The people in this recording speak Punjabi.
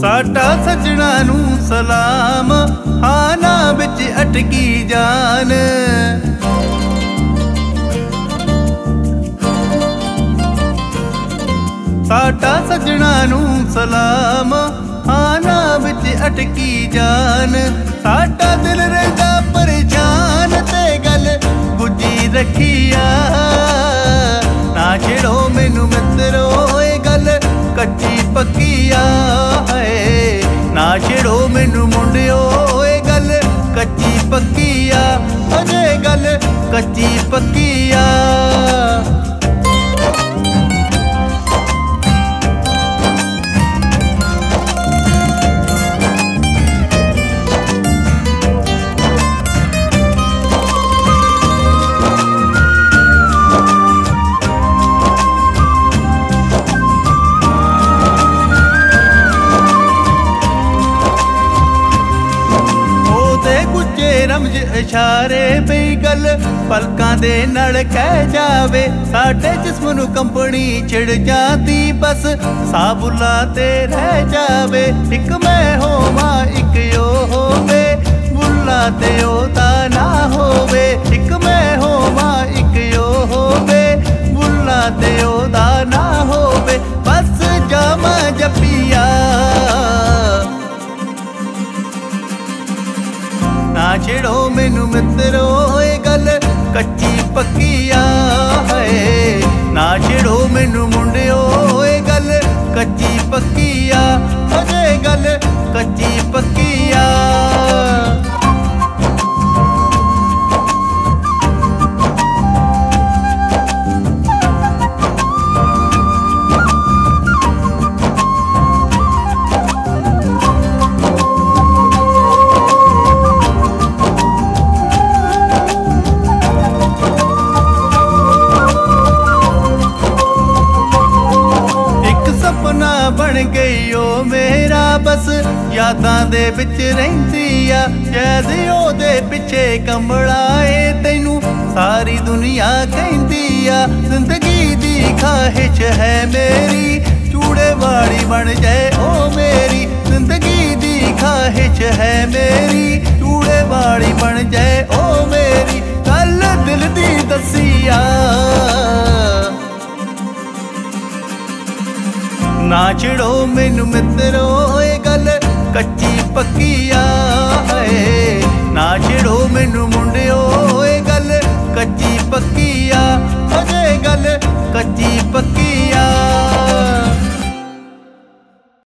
ਸਾਡਾ ਸੱਜਣਾ ਨੂੰ ਸਲਾਮ, ਹਾਨਾ ਵਿੱਚ ਅਟਕੀ ਜਾਨ। ਸਾਡਾ ਸਜਣਾ ਨੂੰ ਸਲਾਮ, ਹਾਨਾ ਵਿੱਚ ਅਟਕੀ ਜਾਨ। ਸਾਡਾ ਦਿਲ ਰਹਿੰਦਾ ਪਰੇਸ਼ਾਨ, ਤੇ ਗੱਲ ਗੁੱਜੀ ਰੱਖੀਆ। ਨਾ ਛੇੜੋ ਮੈਨੂੰ ਮਿੱਤਰੋ, ਇਹ ਗੱਲ ਕੱਚੀ ਪੱਕੀ ਆ ਨਾ ਛੇੜੋ ਮੈਨੂੰ ਮੁੰਡਿਓ ਇਹ ਗੱਲ ਕੱਚੀ ਪੱਕੀ ਆ ਅਜੇ ਗੱਲ ਕੱਚੀ ਪੱਕੀ ਆ। ਰਮਜ ਇਸ਼ਾਰੇ ਪਈ ਗੱਲ, ਪਲਕਾਂ ਦੇ ਨਾਲ ਕਹਿ ਜਾਵੇ, ਸਾਡੇ ਜਿਸਮ ਨੂੰ ਕੰਪਨੀ ਛਿੜ ਜਾਂਦੀ, ਬਸ ਸਾਬੁਲਾ ਤੇ ਰਹਿ ਜਾਵੇ। ਇੱਕ ਮੈਂ ਹੋਵਾਂ, ਇੱਕ ਉਹ ਹੋਵੇ, ਬੁੱਲਾ ਤੇ ਉਹਦਾ ਮਿੱਤਰੋ ਇਹ ਗੱਲ ਕੱਚੀ ਪੱਕੀਆ ਹੈ। ਨਾ ਛੇੜੋ ਮੈਨੂੰ ਮੁੰਡਿਓ ਇਹ ਗੱਲ ਕੱਚੀ ਪੱਕੀ ਆ। ਅਜੇ ਗੱਲ ਕੱਚੀ ਗਈ ਮੇਰਾ ਬਸ ਯਾਦਾਂ ਦੇ ਵਿੱਚ ਰਹਿੰਦੀ ਆ। ਜੈਦ ਉਹਦੇ ਪਿੱਛੇ ਕੰਬਲਾਏ ਤੈਨੂੰ ਸਾਰੀ ਦੁਨੀਆ ਕਹਿੰਦੀ ਆ। ਜ਼ਿੰਦਗੀ ਦੀ ਖਾਹਿਸ਼ ਹੈ ਮੇਰੀ, ਚੂੜੇ ਵਾਲੀ ਬਣ ਜਾਏ ਉਹ ਮੇਰੀ। ਜ਼ਿੰਦਗੀ ਦੀ ਖਾਹਿਸ਼ ਹੈ ਮੇਰੀ ਨਾ ਛਿੜੋ, ਮੈਨੂੰ ਮਿੱਤਰੋ ਇਹ ਗੱਲ ਕੱਚੀ ਪੱਕੀਆ ਹੈ ਨਾ ਛਿੜੋ, ਮੈਨੂੰ ਮੁੰਡਿਓ ਇਹ ਗੱਲ ਕੱਚੀ ਪੱਕੀਆ ਅਜੇ ਗੱਲ ਕੱਚੀ ਪੱਕੀ ਆ।